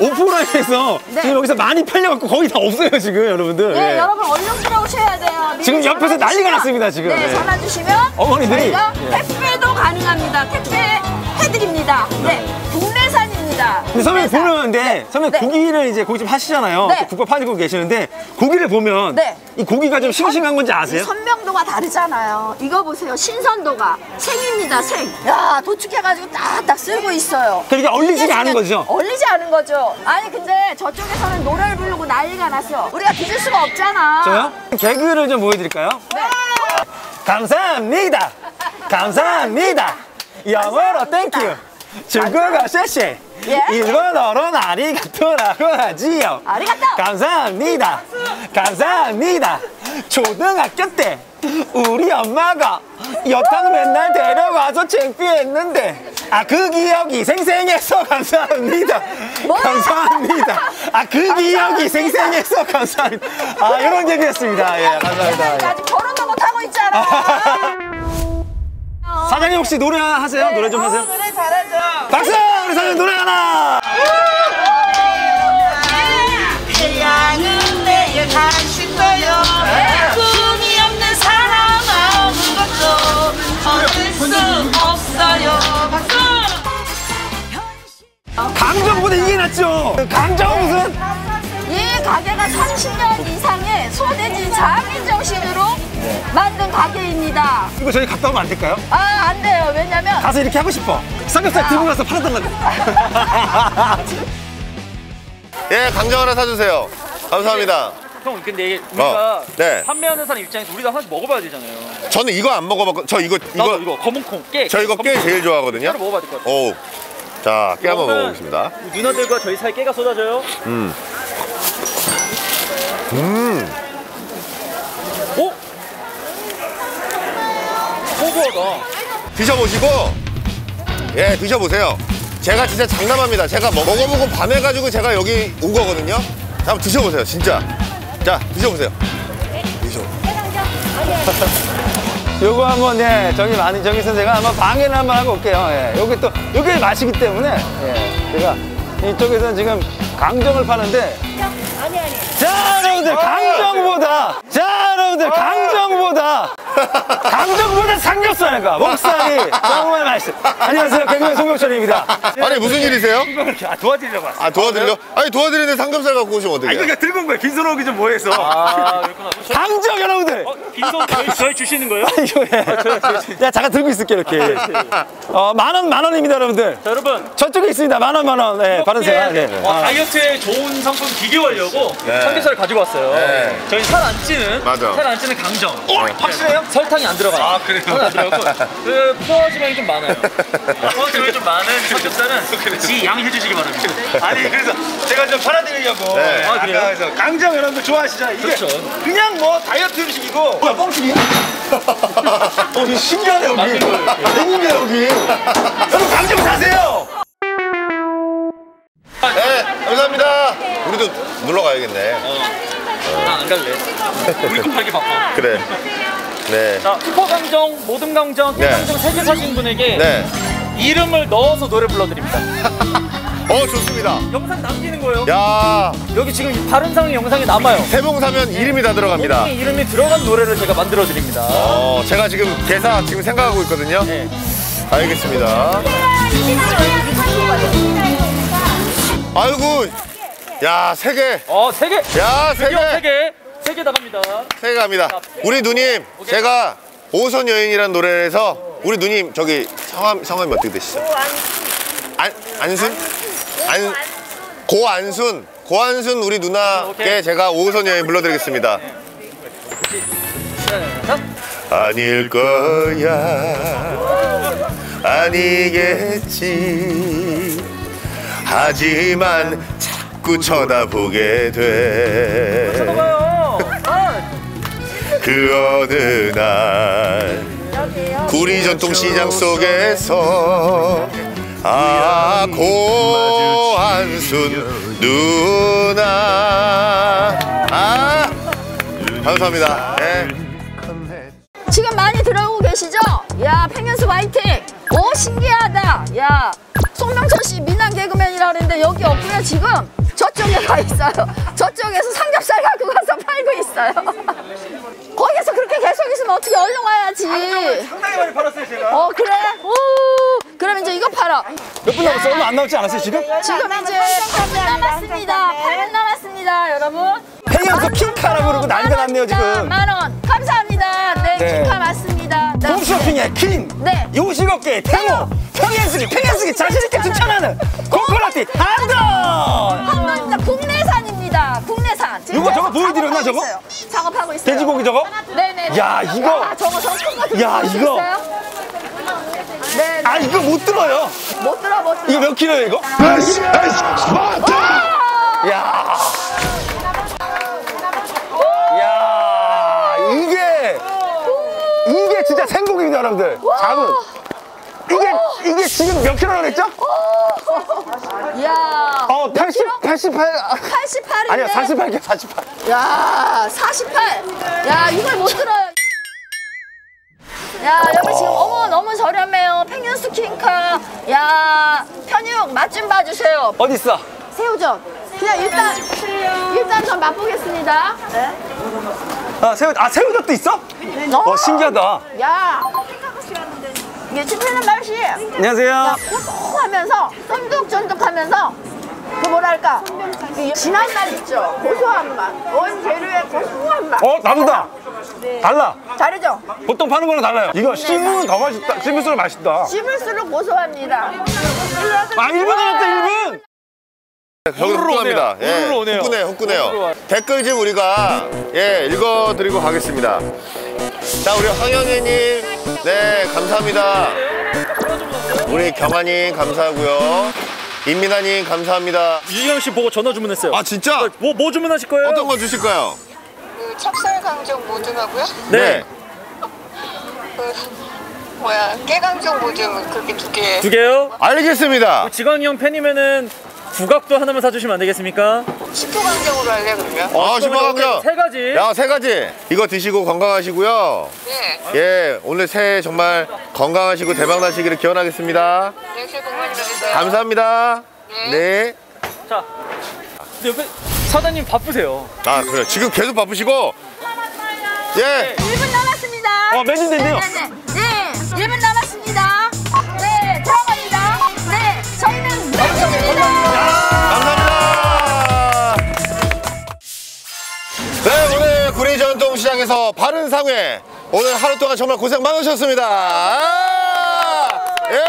Speaker 10: 오프라인에서
Speaker 4: 네.
Speaker 10: 지금 여기서 많이 팔려갖고 거의 다 없어요 지금 여러분들.
Speaker 4: 네,
Speaker 10: 예.
Speaker 4: 여러분 얼른 들어오셔야 돼요.
Speaker 10: 지금 옆에서
Speaker 4: 전화
Speaker 10: 난리가
Speaker 4: 주시면-
Speaker 10: 났습니다, 지금.
Speaker 4: 네,
Speaker 10: 네.
Speaker 4: 전화 주시면
Speaker 10: 어머니들이,
Speaker 4: 저희가
Speaker 10: 예.
Speaker 4: 택배도 가능합니다. 택배 해드립니다. 네, 국내 산입니다.
Speaker 10: 근데 선배님
Speaker 4: 국내산.
Speaker 10: 보면 근데 선배님
Speaker 4: 네.
Speaker 10: 고기를 이제 고깃집 하시잖아요.
Speaker 4: 네.
Speaker 10: 또 국밥 파시고 계시는데 고기를 보면
Speaker 4: 네.
Speaker 10: 이 고기가 좀 싱싱한 건지
Speaker 4: 이
Speaker 10: 아세요?
Speaker 4: 선명도가 다르잖아요. 이거 보세요. 신선도가 생입니다, 생. 야, 도축해가지고 딱딱 쓸고 있어요.
Speaker 10: 그러니까 얼리지가 않은 거죠?
Speaker 4: 얼리지 않은 거죠. 아니, 근데 저쪽에서는 노래를 부르고 난리가 났어. 우리가 뒤질 수가 없잖아.
Speaker 10: 저요? 개그를 좀 보여드릴까요?
Speaker 4: 네.
Speaker 10: 감사합니다. 감사합니다. 영어로 thank you. 중국어 谢谢.
Speaker 4: 예?
Speaker 10: 일본어로는 아리가토라고 하지요.
Speaker 4: ありがとう.
Speaker 10: 감사합니다. 감사합니다. 초등학교 때 우리 엄마가 여탕 맨날 데려가서 창피했는데 아 그 기억이 생생해서 감사합니다.
Speaker 4: 뭐야?
Speaker 10: 감사합니다. 아 그 기억이 생생해서 감사합니다. 아 이런 얘기였습니다. 예, 감사합니다.
Speaker 4: 아직 결혼도 못 하고 있잖아. [laughs]
Speaker 10: 사장님 혹시 노래 하세요? 노래 좀 하세요.
Speaker 7: 노래 잘하죠.
Speaker 10: 박수! 우리 사장님 노래 하나!
Speaker 7: 태양은 내일 다시 떠요. 꿈이 없는 사람 아무것도 얻을 수 없어요. 박수!
Speaker 10: 강정보다 이게 낫죠? 강정 무슨?
Speaker 4: 이 가게가 30년 이상의 소대지 장인 정신으로 만든 가게입니다.
Speaker 10: 이거 저희 갔다 오면 안 될까요?
Speaker 4: 아, 안 돼요. 왜냐면
Speaker 10: 가서 이렇게 하고 싶어. 삼겹살 들고 가서 말이야. [laughs]
Speaker 3: 예, 강정 하나 사주세요. 감사합니다.
Speaker 6: 형 근데 우리가
Speaker 3: 어, 네.
Speaker 6: 판매하는 사람 입장에서 우리가 하나씩 먹어봐야 되잖아요.
Speaker 3: 저는 이거 안 먹어봤고, 저 이거,
Speaker 6: 나도
Speaker 3: 이거,
Speaker 6: 이거 검은콩 깨.
Speaker 3: 저 이거 깨 제일 좋아하거든요.
Speaker 6: 깨를 먹어봐야 될 것 같아.
Speaker 3: 오. 자, 깨 한번 먹어보겠습니다.
Speaker 6: 누나들과 저희 사이 깨가 쏟아져요.
Speaker 3: 음. 음.
Speaker 6: 고소하다.
Speaker 3: 드셔보시고, 예, 드셔보세요. 제가 진짜 장담합니다. 제가 먹- 먹어보고 반해가지고 제가 여기 온 거거든요. 자, 한번 드셔보세요, 진짜. 자, 드셔보세요. 드셔. [laughs]
Speaker 10: 요거 한번, 네, 저기 많이, 저기서 제가 한번 방해를 한번 하고 올게요. 예. 여기 또, 여기 맛이기 때문에, 예. 제가 이쪽에서는 지금 강정을 파는데
Speaker 12: 아니 아니.
Speaker 10: 자, 여러분들, 강정보다, 자, 여러분들, 강정보다, 강정보다 삼겹살과 목살이 정말 맛있어. 안녕하세요, 개그맨 송경철입니다.
Speaker 3: 아니 무슨 일이세요?
Speaker 10: 아, 도와드리려고 왔어요.
Speaker 3: 아 도와드려? 아니 도와드리는데 삼겹살 갖고 오시면
Speaker 10: 아,
Speaker 3: 어떡해요?
Speaker 10: 이거 그냥 들고 온 거예요. 빈손 오기 좀 뭐해서.
Speaker 6: 아, 그렇구나. 저- [laughs]
Speaker 10: 강정, 여러분들!
Speaker 6: 빈손 저희, 저희 주시는 거예요? [laughs]
Speaker 10: 이거 예. 야, 잠깐 들고 있을게, 이렇게. 어, 만 원, 만 원입니다, 여러분들.
Speaker 6: 자, 여러분.
Speaker 10: 저쪽에 있습니다. 만 원, 만 원. 네, 바르세요. 예.
Speaker 6: 어,
Speaker 10: 아.
Speaker 6: 다이어트에 좋은 상품 비교하려고
Speaker 3: 네.
Speaker 6: 삼겹살을 가지고 왔어요.
Speaker 3: 네.
Speaker 6: 저희 살 안 찌는
Speaker 3: 맞아.
Speaker 6: 살 안 찌는 강정.
Speaker 10: 어, 확실해요?
Speaker 6: 설탕이 안 들어가요.
Speaker 10: 아, 그래요?
Speaker 6: 설탕 안 들어가고 그 포화지방이 좀 많아요. 포화지방이 좀 많은 삼겹살은 [laughs] 지 양해해 주시기 바랍니다.
Speaker 10: 아니, 그래서 제가 좀 팔아드리려고.
Speaker 3: 네.
Speaker 6: 아, 그래요?
Speaker 10: 아까 그래서 강정 여러분들 좋아하시죠? 이게
Speaker 6: 그렇죠.
Speaker 10: 그냥 뭐 다이어트 음식이고. 뭐야, 뻥튀기? [laughs] 어, 신기하네, 여기.
Speaker 6: 맞는 거예요.
Speaker 10: 땡긴데, 여기. 여러분, 강정 사세요!
Speaker 3: 네 감사합니다. 우리도 놀러 가야겠네.
Speaker 6: 나안 갈래. 우리 거 팔기 바빠.
Speaker 3: 그래. 네.
Speaker 6: 자, 슈퍼 강정, 모든 강정,
Speaker 3: 네.
Speaker 6: 깨강정 세개 사신 분에게
Speaker 3: 네.
Speaker 6: 이름을 넣어서 노래 불러드립니다. [laughs]
Speaker 3: 어 좋습니다.
Speaker 6: 영상 남기는 거예요.
Speaker 3: 야
Speaker 6: 여기 지금 다른 상의 영상이 남아요.
Speaker 3: 세봉 사면 이름이 다 들어갑니다.
Speaker 6: 본인의 이름이 들어간 노래를 제가 만들어 드립니다.
Speaker 3: 어 제가 지금 개사 지금 생각하고 있거든요.
Speaker 6: 네.
Speaker 3: 알겠습니다. 아이고 야 세 개.
Speaker 6: 어, 세 개.
Speaker 3: 야세
Speaker 6: 드디어 세
Speaker 3: 개.
Speaker 6: 개. 세 개 나갑니다.
Speaker 3: 세 개 갑니다. 우리 누님 제가 오선 여인이라는 노래를 해서 우리 누님 저기 성함 성함이 어떻게 되시죠? 안 안순? 안 고안순 고안순 우리 누나께
Speaker 6: 오케이.
Speaker 3: 제가 오선 여인 불러드리겠습니다.
Speaker 6: 자,
Speaker 3: 아닐 거야 아니겠지 하지만 자꾸 쳐다보게 돼.
Speaker 6: 아,
Speaker 3: 그 어느 날 구리 전통시장 속에서 아 고한순 누나 아 감사합니다 네.
Speaker 4: 지금 많이 들어오고 계시죠? 야, 팽현수 화이팅! 오, 신기하다! 야, 송명철 씨 미남 개그맨이라 그랬는데 여기 없고요, 지금. 저쪽에 가 있어요. 저쪽에서 삼겹살 갖고 가서 팔고 있어요. [laughs] 거기서 그렇게 계속 있으면 어떻게 얼른 와야지.
Speaker 10: 상당히 많이 팔았어요, 제가.
Speaker 4: 어, 그래? 오, 그럼 이제 이거 팔아.
Speaker 10: 몇 분 남았어요? 얼마 안 남았지 않았어요, 지금?
Speaker 4: 지금 이제 8분 남았습니다. 8분 남았습니다, 여러분.
Speaker 10: 팽현수 킹카라고 그러고 난리가 났네요, 지금.
Speaker 4: 만원. 감사합니다. 네,
Speaker 10: 네.
Speaker 4: 킹카 맞습니다. 네.
Speaker 10: 홈쇼핑의 킹!
Speaker 4: 네.
Speaker 10: 요식업계의 태모! 평현숙이, 평현숙이 자신있게 추천하는 코코넛티 한돈!
Speaker 4: 한번입니다. 국내산입니다. 국내산.
Speaker 10: 이거 저거 보여드렸나, 저거?
Speaker 4: 작업하고 있어요. 작업하고 있어요.
Speaker 10: 돼지고기 저거?
Speaker 4: 네네.
Speaker 10: 야, 이거.
Speaker 4: 아, 저거 저거 큰
Speaker 10: 야, 이거.
Speaker 4: 네.
Speaker 10: 아, 이거 못 들어요.
Speaker 4: 못 들어 못 들어.
Speaker 10: 이거 몇 킬로예요, 이거? 야. 야, 이게 이게 진짜 생고기입니다, 여러분들. 잡은. 이게 이게 지금 몇 킬로라고 그랬죠?
Speaker 4: 야.
Speaker 10: 어, 80 88
Speaker 4: 88인데.
Speaker 10: 아니야, 48개 48.
Speaker 4: 야, 48. 야, 이걸 못 들어요. 야, 여기 지금 어머 너무 저렴해요. 팽현수 킹카. 야, 편육 맛 좀 봐주세요.
Speaker 10: 어디 있어?
Speaker 4: 새우젓. 그냥 일단 일단 전 맛보겠습니다. 네.
Speaker 10: 아, 새우 아, 새우젓도 있어? 어, 신기하다.
Speaker 4: 야. 이게 씹히는 맛이
Speaker 10: 안녕하세요.
Speaker 4: 고소하면서 쫀득쫀득하면서 그 뭐랄까 이 진한 맛 있죠 고소한 맛온 재료의 고소한 맛
Speaker 10: 어, 다르다. 달라.
Speaker 4: 다르죠
Speaker 10: 보통 파는 거랑 달라요. 이거 씹으면 더 맛있다. 씹을수록 맛있다.
Speaker 4: 씹을수록 고소합니다
Speaker 10: 아, 1분 남았다, 1분.
Speaker 6: 우르르
Speaker 3: 후끈합니다.
Speaker 6: 오네요. 우르르 오네요.
Speaker 3: 후끈해,
Speaker 6: 우르르
Speaker 3: 후끈해요.
Speaker 6: 와요.
Speaker 3: 댓글 좀 우리가 예 읽어드리고 가겠습니다. 자, 우리 황영애님, 네 감사합니다. 우리 경아님 감사하고요. 임민아님 감사합니다.
Speaker 6: 유지영 씨 보고 전화 주문했어요.
Speaker 3: 아 진짜?
Speaker 6: 뭐, 뭐 주문하실 거예요?
Speaker 3: 어떤 거 주실까요?
Speaker 13: 그 찹쌀 강정 모듬하고요.
Speaker 6: 네.
Speaker 13: 그 뭐야 깨강정 모듬 그렇게 두 개.
Speaker 6: 두 개요?
Speaker 3: 알겠습니다.
Speaker 6: 지광이 형 팬이면은 국악도 하나만 사주시면 안 되겠습니까?
Speaker 13: 식초 강정으로 할래 그러면?
Speaker 3: 아, 신박하죠?
Speaker 6: 세 가지.
Speaker 3: 야, 세 가지. 이거 드시고 건강하시고요.
Speaker 13: 네.
Speaker 3: 예, 오늘 새해 정말 건강하시고 대박 나시기를 기원하겠습니다.
Speaker 13: 네, 새해 복 많이 받으세요.
Speaker 3: 감사합니다. 네.
Speaker 6: 자, 근데 옆에 사장님 바쁘세요.
Speaker 3: 아 그래 지금 계속 바쁘시고 예
Speaker 4: 1분 남았습니다.
Speaker 6: 어, 매진됐네요.
Speaker 4: 네, 네, 네. 1
Speaker 3: 전통시장에서 바른 상회 오늘 하루 동안 정말 고생 많으셨습니다. 아! 예.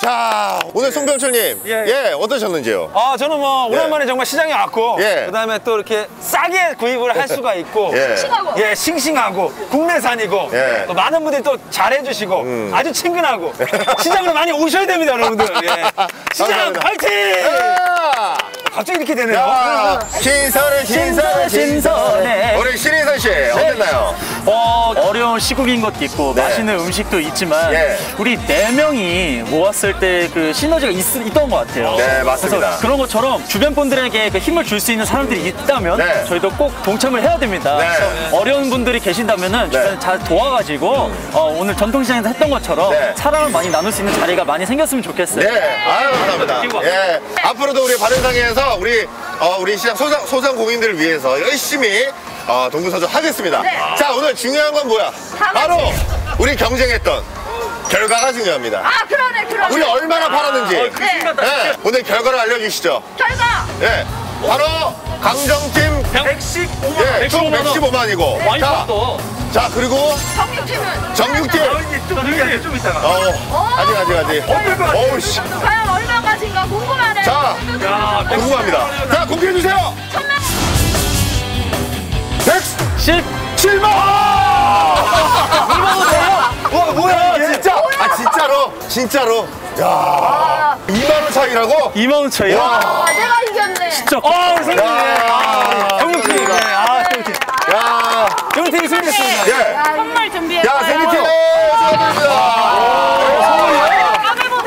Speaker 3: 자 오늘 송병철님 예. 어떠셨는지요?
Speaker 10: 아 저는 뭐
Speaker 3: 예.
Speaker 10: 오랜만에 정말 시장에 왔고
Speaker 3: 예.
Speaker 10: 그다음에 또 이렇게 싸게 구입을 할 수가 있고
Speaker 3: 예. 싱싱하고.
Speaker 10: 예 싱싱하고 국내산이고
Speaker 3: 예. 음.
Speaker 10: 또 많은 분들이 또 잘해주시고 아주 친근하고 [laughs] 시장으로 많이 오셔야 됩니다 여러분들 예. [laughs] 시장
Speaker 3: 감사합니다.
Speaker 10: 파이팅 갑자기 이렇게 되네요
Speaker 3: 야, 신선해, 신선해, 신선해. 우리 신인선 씨, 어땠나요?
Speaker 6: 어, 어려운 시국인 것도 있고
Speaker 3: 네.
Speaker 6: 맛있는 음식도 있지만
Speaker 3: 예.
Speaker 6: 우리 네 명이 모았을 때 그 시너지가 있, 던것 같아요.
Speaker 3: 네, 맞습니다.
Speaker 6: 그래서 그런 것처럼 주변 분들에게 그 힘을 줄 수 있는 사람들이 있다면
Speaker 3: 네.
Speaker 6: 저희도 꼭 동참을 해야 됩니다.
Speaker 3: 네.
Speaker 6: 어려운 분들이 계시다면은 주변에 잘 도와가지고 어, 오늘 전통시장에서 했던 것처럼
Speaker 3: 네.
Speaker 6: 사랑을 많이 나눌 수 있는 자리가 많이 생겼으면 좋겠어요.
Speaker 3: 네, 아유, 감사합니다. 예. 앞으로도 우리 바른상에서 우리, 어, 우리 시장 소상, 소상공인들을 위해서 열심히 어, 동부서주 하겠습니다.
Speaker 4: 네.
Speaker 3: 자, 오늘 중요한 건 뭐야?
Speaker 4: 다
Speaker 3: 바로. 우리 경쟁했던 결과가 중요합니다.
Speaker 4: 아, 그러네, 그러네.
Speaker 3: 우리 얼마나 팔았는지.
Speaker 4: 네.
Speaker 3: 예, 오늘 결과를 알려주시죠.
Speaker 4: 결과.
Speaker 3: 예. 바로 강정팀
Speaker 6: 115만
Speaker 3: 예, 총 115만이고.
Speaker 6: 많이
Speaker 3: 자. 자, 그리고
Speaker 4: 정육팀은.
Speaker 3: 정육팀.
Speaker 6: 좀, 좀 이따가.
Speaker 3: 어, 아직, 아직, 아직. 어우, 씨.
Speaker 4: 얼마까지인가 궁금하네요.
Speaker 3: 자,
Speaker 6: 야,
Speaker 3: 궁금합니다. 자, 공개해주세요.
Speaker 6: 10.
Speaker 3: 107만! 와, 뭐야, 진짜? 아, 진짜로? 진짜로? 야 2만원 차이라고?
Speaker 6: 2만 원 차이요?
Speaker 3: 와.
Speaker 4: 아, 내가 이겼네.
Speaker 6: 진짜.
Speaker 10: 어 선생님
Speaker 3: 야.
Speaker 10: 정육팀 네, 아 정육팀
Speaker 3: 야,
Speaker 10: 정육팀이 승리했습니다
Speaker 3: 예.
Speaker 2: 선물 준비했어요.
Speaker 3: 야, 생기팀 축하드립니다.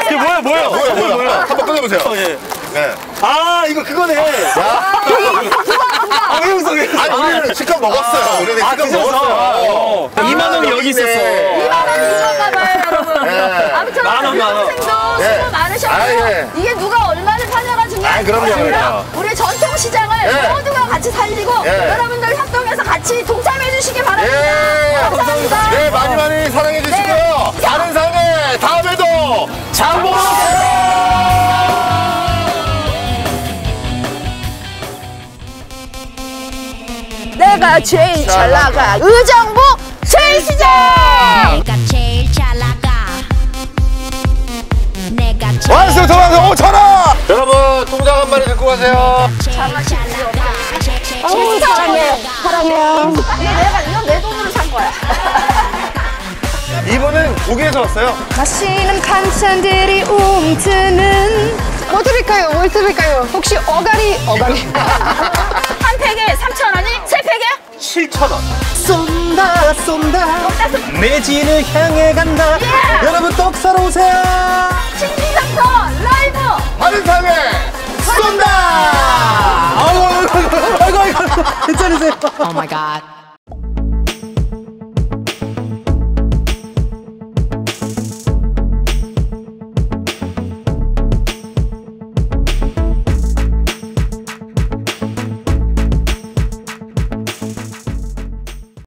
Speaker 6: 이게 뭐야, 뭐야?
Speaker 3: 뭐야, 뭐야. 한번 끊어 보세요.
Speaker 6: 예.
Speaker 3: 네.
Speaker 10: 아 이거 그거네 아왜 웃어
Speaker 3: 아니, 우리는 치킨 먹었어요. 우리는
Speaker 10: 아,
Speaker 3: 치킨
Speaker 10: 드셨어?
Speaker 3: 먹었어요.
Speaker 10: 어.
Speaker 6: 2만 원이 여기 있었어.
Speaker 4: 2만 원이셨나 봐요, 여러분.
Speaker 3: 예.
Speaker 4: 아무튼
Speaker 6: 만 원, 만 원.
Speaker 4: 동생도
Speaker 3: 예.
Speaker 4: 수고 많으셨고요.
Speaker 3: 아, 예.
Speaker 4: 이게 누가 얼마를 팔려가 중요한
Speaker 3: 아, 그럼요.
Speaker 4: 우리 전통 시장을
Speaker 3: 예.
Speaker 4: 모두가 같이 살리고
Speaker 3: 예.
Speaker 4: 여러분들 협동해서 같이 동참해 주시기 바랍니다.
Speaker 3: 예.
Speaker 4: 감사합니다.
Speaker 3: 네, 많이 많이 사랑해 주시고요. 다른 상에 다음에도 잘 보러
Speaker 4: 내가 제일 잘 나가 의정부 제일 시장.
Speaker 9: 내가 제일 잘 나가 내가 제일
Speaker 3: 완수 도망서 5천원! 여러분, 통장 한 마리 듣고 가세요.
Speaker 4: 어우. 사랑해요. 이거 내가 이건 내 돈으로 산 거야. [laughs]
Speaker 3: 이분은 독일에서 왔어요.
Speaker 14: 맛있는 반찬들이 움트는 뭐 드릴까요? 뭘 드릴까요? 혹시 어가리 어가리 [laughs]
Speaker 4: 한 팩에 3,000원이 세 팩에
Speaker 6: 7,000원.
Speaker 10: 쏜다 쏜다. 매진을 향해 간다.
Speaker 4: 예!
Speaker 10: 여러분 떡 사러 오세요.
Speaker 4: 신비상터 라이브!
Speaker 3: 바른 상에 쏜다!
Speaker 10: 아이고 아이고 아이고 아이고. 괜찮으세요?
Speaker 9: Oh my god